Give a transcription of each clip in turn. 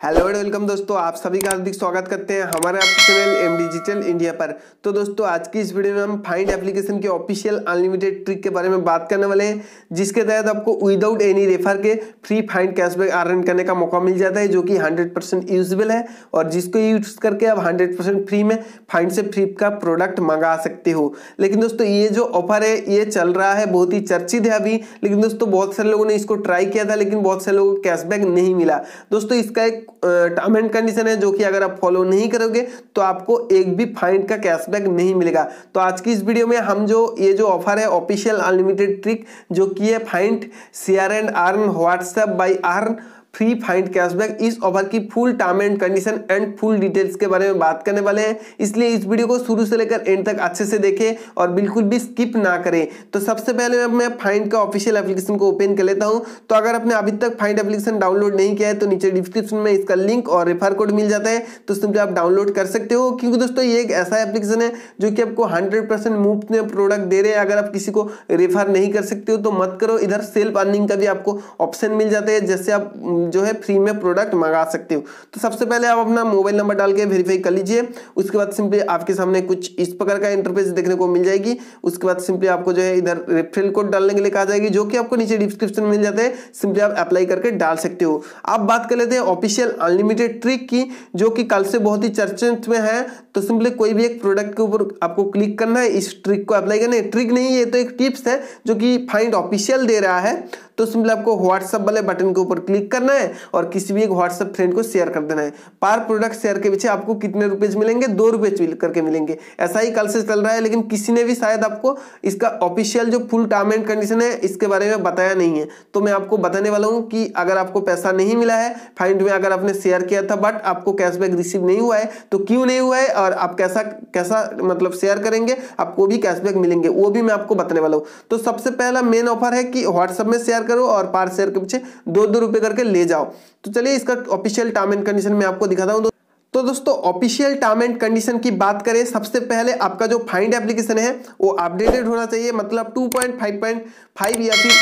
Hello and welcome दोस्तों, आप सभी का हार्दिक स्वागत करते हैं हमारे आपके चैनल एम डिजिटल इंडिया पर। तो दोस्तों, आज की इस वीडियो में हम फाइंड एप्लीकेशन के ऑफिशियल अनलिमिटेड ट्रिक के बारे में बात करने वाले हैं, जिसके तहत आपको विदाउट एनी रेफर के फ्री फाइंड कैशबैक अर्न करने का मौका मिल जाता है, जो कि हंड्रेड परसेंट यूजबल है, और जिसको यूज़ करके आप हंड्रेड परसेंट फ्री में फाइंड से फ्री का प्रोडक्ट मंगा सकते हो। लेकिन दोस्तों, ये जो ऑफ़र है, ये चल रहा है, बहुत ही चर्चित है अभी, लेकिन दोस्तों, बहुत सारे लोगों ने इसको ट्राई किया था, लेकिन बहुत सारे लोगों को कैशबैक नहीं मिला। दोस्तों, इसका एक टर्म एंड कंडीशन है, जो कि अगर आप फॉलो नहीं करोगे तो आपको एक भी फाइंड का कैशबैक नहीं मिलेगा। तो आज की इस वीडियो में हम जो, ये जो ऑफ़र है ऑफिशियल अनलिमिटेड ट्रिक जो कि है find share and earn WhatsApp buy earn free find cashback इस ऑफ़र की full term and condition and full details के बारे में बात करने वाले हैं। इसलिए इस वीडियो को शुरू से लेकर एंड तक अच्छे से देखें और बिल्कुल भी स्किप ना करें। तो सबसे पहले मैं फाइंड का ऑफिशियल एप्लीकेशन को ओपन कर लेता हूँ। तो अगर आपने अभी तक फाइंड एप्लीकेशन डाउनलोड नहीं किया है तो नीचे डिस्क्रिप्शन में इसका लिंक और रेफर कोड मिल जाता है। तो सिंपली आप डाउनलोड कर सकते हो। क्योंकि दोस्तों, ये एक ऐसा एप्लीकेशन है जो कि आपको हंड्रेड परसेंट मुफ़्त में प्रोडक्ट दे रहे हैं। अगर आप किसी को रेफर नहीं कर सकते हो तो मत करो। इधर सेल्फ अर्निंग का भी आपको ऑप्शन मिल जाता है जैसे आप जो है फ्री में प्रोडक्ट मंगा सकते हो। तो सबसे पहले आप अपना मोबाइल नंबर डाल के वेरीफाई कर लीजिए। उसके बाद सिंपली आपके सामने कुछ इस प्रकार का इंटरफेस देखने को मिल जाएगी। उसके बाद सिंपली आपको जो है इधर रेफरल कोड डालने के लिए कहा जाएगी, जो कि आपको नीचे डिस्क्रिप्शन मिल जाता है। सिंपली आप अप्लाई करके डाल सकते हो। आप बात कर लेते हैं ऑफिशियल अनलिमिटेड ट्रिक की, जो कि कल से बहुत ही चर्चित में है। तो सिंपली कोई भी एक प्रोडक्ट के ऊपर आपको क्लिक करना है, इस ट्रिक को अप्लाई करना है। ट्रिक नहीं है तो एक टिप्स है, जो कि फाइंड ऑफिशियल दे रहा है। तो सिंपली आपको व्हाट्सएप वाले बटन के ऊपर क्लिक करना है और किसी भी एक व्हाट्सएप फ्रेंड को शेयर कर देना है। पर प्रोडक्ट शेयर के पीछे आपको कितने रुपीज़ मिलेंगे? दो रुपए करके मिलेंगे। ऐसा ही कल से चल रहा है, लेकिन किसी ने भी शायद आपको इसका ऑफिशियल जो फुल टर्म एंड कंडीशन है, इसके बारे में बताया नहीं है। तो मैं आपको बताने वाला हूँ कि अगर आपको पैसा नहीं मिला है फाइंड में अगर आपने शेयर किया था बट आपको कैशबैक रिसीव नहीं हुआ है तो क्यों नहीं हुआ है? और आप कैसा कैसा मतलब शेयर करेंगे? आपको भी कैशबैक मिलेंगे। वो भी मैं आपको बताने वाला हूँ। तो सबसे पहला मेन ऑफ़र है कि व्हाट्सएप में शेयर करो और पार शेयर के पीछे दो दो रुपए करके ले जाओ। तो चलिए इसका ऑफिशियल टर्म एंड कंडीशन में आपको दिखाता हूँ। तो दोस्तों ऑफिशियल टर्म एंड कंडीशन की बात करें, सबसे पहले आपका जो फाइंड एप्लीकेशन है, वो अपडेटेड होना चाहिए। मतलब 2.5.5 या फिर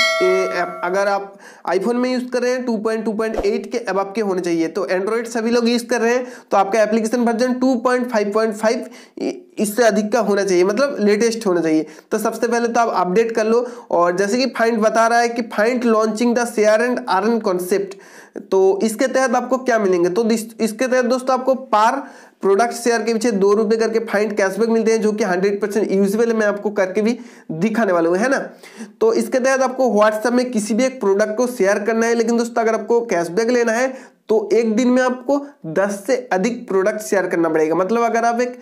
अगर आप आईफोन में यूज़ कर रहे हैं 2.2.8 के अब आपके होने चाहिए। तो एंड्रॉयड सभी लोग यूज़ कर रहे हैं तो आपका एप्लीकेशन वर्जन 2.5.5 इससे अधिक का होना चाहिए मतलब लेटेस्ट होना चाहिए। तो सबसे पहले तो आप अपडेट कर लो और जैसे कि फाइंड बता रहा है कि find launching the share and earn concept तो इसके तहत आपको क्या मिलेंगे? तो इसके तहत दोस्तों आपको पार प्रोडक्ट शेयर के पीछे दो रुपए करके फाइंड कैशबैक मिलते हैं, जो कि हंड्रेड परसेंट यूजबल मैं आपको करके भी दिखाने वाला हूँ, है ना? तो इसके तहत आपको व्हाट्सएप में किसी भी एक प्रोडक्ट को शेयर करना है, लेकिन दोस्तों अगर आपको कैशबैक लेना है तो एक दिन में आपको 10 से अधिक प्रोडक्ट शेयर करना पड़ेगा। मतलब अगर आप एक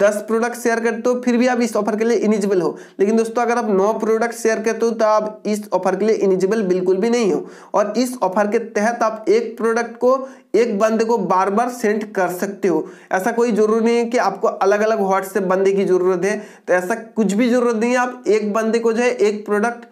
10 प्रोडक्ट शेयर करते हो, फिर भी आप इस ऑफ़र के लिए इनिजिबल हो। लेकिन दोस्तों, अगर आप 9 प्रोडक्ट शेयर करते हो तो आप इस ऑफ़र के लिए इनिजिबल बिल्कुल भी नहीं हो। और इस ऑफ़र के तहत आप एक प्रोडक्ट को, एक बंदे को बार बार सेंड कर सकते हो। ऐसा कोई ज़रूरी नहीं है कि आपको अलग अलग व्हाट्सएप बंदे की ज़रूरत है। तो ऐसा कुछ भी ज़रूरत नहीं है। आप एक बंदे को जो है, एक प्रोडक्ट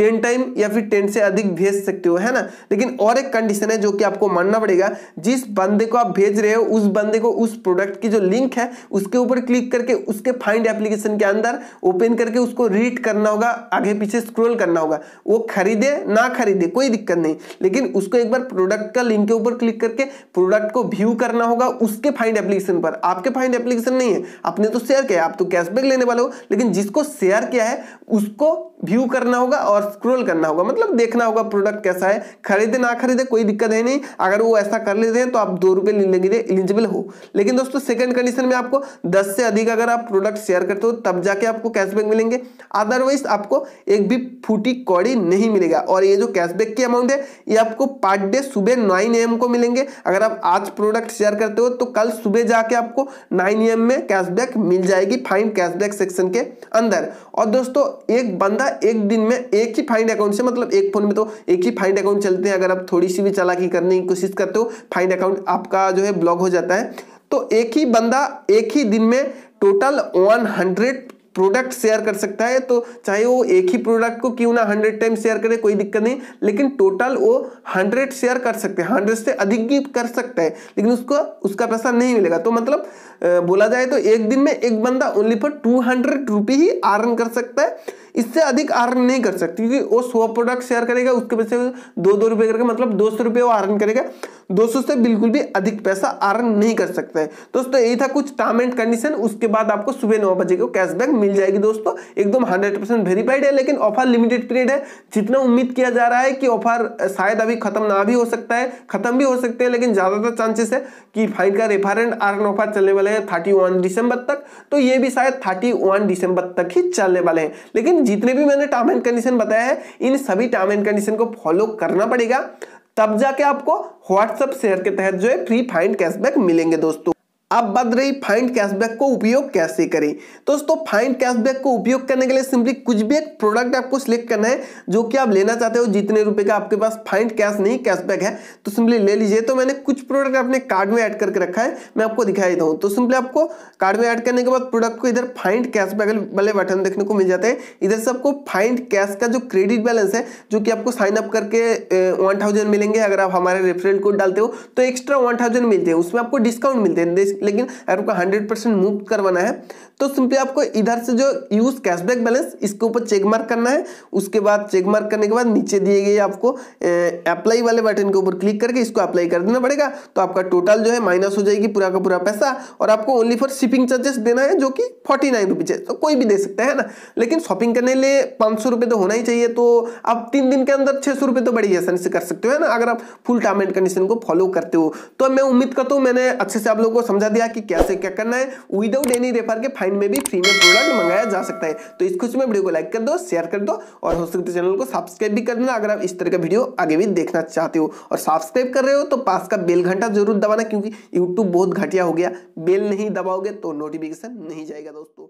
टेन टाइम या फिर टेन से अधिक भेज सकते हो, है ना? लेकिन और एक कंडीशन है जो कि आपको मानना पड़ेगा, जिस बंदे को आप भेज रहे हो, उस बंदे को उस प्रोडक्ट की जो लिंक है, उसके ऊपर क्लिक करके, उसके फाइंड एप्लीकेशन के अंदर ओपन करके उसको रीड करना होगा, आगे पीछे स्क्रॉल करना होगा। वो खरीदे, ना खरीदे, कोई दिक्कत नहीं। लेकिन उसको एक बार प्रोडक्ट का लिंक के ऊपर क्लिक करके प्रोडक्ट को व्यू करना होगा, उसके फाइंड एप्लीकेशन पर। आपके फाइंड एप्लीकेशन नहीं है। आपने तो शेयर किया आप तो कैशबैक लेने वाले हो। लेकिन जिसको शेयर किया है, उसको व्यू करना होगा और स्क्रॉल करना होगा मतलब देखना होगा प्रोडक्ट कैसा है। खरीदे ना खरीदे कोई दिक्कत है नहीं। अगर वो ऐसा कर लेते हैं तो आप दो रुपए लेने के लिए एलिजिबल हो। लेकिन दोस्तों सेकंड कंडीशन में आपको दस से अधिक अगर आप प्रोडक्ट शेयर करते हो, तब जाके आपको कैशबैक मिलेंगे। अदरवाइज़ आपको एक भी फूटी कौड़ी नहीं मिलेगा। और ये जो कैशबैक की अमाउंट है, ये आपको पर डे सुबह नाइन एम को मिलेंगे। अगर आप आज प्रोडक्ट शेयर करते हो तो कल सुबह जाके आपको नाइन एम में कैशबैक मिल जाएगी फाइन कैशबैक सेक्शन के अंदर। और दोस्तों, एक बंदा एक दिन में एक ही फाइंड अकाउंट से मतलब एक फ़ोन में तो एक ही फाइंड अकाउंट चलते हैं। अगर आप थोड़ी सी भी चालाकी करने की कोशिश करते हो फाइंड अकाउंट आपका जो है ब्लॉक हो जाता है। तो एक ही बंदा एक ही दिन में टोटल 100 प्रोडक्ट शेयर कर सकता है। तो चाहे वो एक ही प्रोडक्ट को क्यों ना हंड्रेड टाइम शेयर करे, कोई दिक्कत नहीं। लेकिन टोटल वो हंड्रेड शेयर कर सकते हैं। हंड्रेड से अधिक भी कर सकता है। लेकिन उसको, उसका पैसा नहीं मिलेगा। तो मतलब बोला जाए तो एक दिन में एक बंदा only for two hundred rupee he earn कर सकता है। इससे अधिक अर्न नहीं कर सकती, क्योंकि वो सौ प्रोडक्ट शेयर करेगा, उसके पैसे दो दो रुपए करके मतलब दो सौ रुपये वो अर्न करेगा 200 से बिल्कुल भी अधिक पैसा अर्न नहीं कर सकते। दोस्तों, यही था कुछ टर्म एंड कंडीशन उसके बाद आपको सुबह नौ बजे को कैशबैक मिल जाएगी दोस्तों। एकदम हंड्रेड परसेंट वेरीफाइड है, लेकिन ऑफ़र लिमिटेड पीरियड है। जितना उम्मीद किया जा रहा है कि ऑफ़र शायद अभी खत्म ना भी हो सकता है, खत्म भी हो सकते हैं, लेकिन ज़्यादातर चांसेस है कि फाइन का रेफरेंट अर्न ऑफ़र चलने वाले हैं थर्टी दिसंबर तक। तो ये भी शायद थर्टी दिसंबर तक ही चलने वाले हैं। लेकिन जितने भी मैंने टर्म एंड कंडीशन बताया है, इन सभी टर्म एंड कंडीशन को फॉलो करना पड़ेगा। तब जाके आपको व्हाट्सअप शेयर के तहत जो है फ्री फाइंड कैशबैक मिलेंगे दोस्तों। अब बद रही फाइंड कैशबैक को उपयोग कैसे करें? दोस्तों फाइंड कैशबैक को उपयोग करने के लिए सिंपली कुछ भी एक प्रोडक्ट आपको सिलेक्ट करना है, जो कि आप लेना चाहते हो, जितने रुपए का आपके पास फाइंड कैश नहीं कैशबैक है तो सिंपली ले लीजिए। तो मैंने कुछ प्रोडक्ट अपने कार्ड में ऐड करके रखा है, मैं आपको दिखाई देता हूँ तो सिंपली आपको कार्ड में ऐड करने के बाद प्रोडक्ट को इधर फाइंड कैशबैक वाले बटन देखने को मिल जाते हैं। इधर से आपको फाइंड कैश का जो क्रेडिट बैलेंस है, जो कि आपको साइन अप करके वन मिलेंगे, अगर आप हमारे रेफरेंल कोड डालते हो तो एक्स्ट्रा वन मिलते हैं। उसमें आपको डिस्काउंट मिलते हैं। लेकिन अगर आपको हंड्रेड परसेंट मूव करवाना है तो सिंपली आपको इधर से जो यूज़ कैशबैक बैलेंस इसके ऊपर चेक मार्क करना है। उसके बाद चेक मार्क करने के बाद नीचे दिए गए आपको अप्लाई वाले बटन के ऊपर क्लिक करके इसको अप्लाई कर देना पड़ेगा। तो आपका टोटल जो है माइनस हो जाएगी पूरा का पूरा पैसा और आपको ओनली फॉर शिपिंग चार्जेस देना है, जो कि फोर्टी नाइन रुपीज़ है। तो कोई भी दे सकता है ना? लेकिन शॉपिंग करने लिए पाँच सौ रुपये तो होना ही चाहिए तो आप तीन दिन के अंदर छह सौ रुपये तो बड़ी आसानी से कर सकते हो, है ना? अगर आप फुल टर्म एंड कंडीशन को फॉलो करते हो। तो मैं उम्मीद करता हूँ मैंने अच्छे से आप लोगों को समझा दिया कि कैसे क्या करना है विदाउट एनी रेफर के फाइन में भी फ्री में प्रोडक्ट मंगाया जा सकता है। तो इस खुशी में वीडियो को लाइक कर दो शेयर कर दो और हो सकते चैनल को सब्सक्राइब भी कर देना अगर आप इस तरह का वीडियो आगे भी देखना चाहते हो। और सब्सक्राइब कर रहे हो तो पास का बेल घंटा ज़रूर दबाना क्योंकि यूट्यूब बहुत घटिया हो गया। बेल नहीं दबाओगे तो नोटिफिकेशन नहीं जाएगा दोस्तों।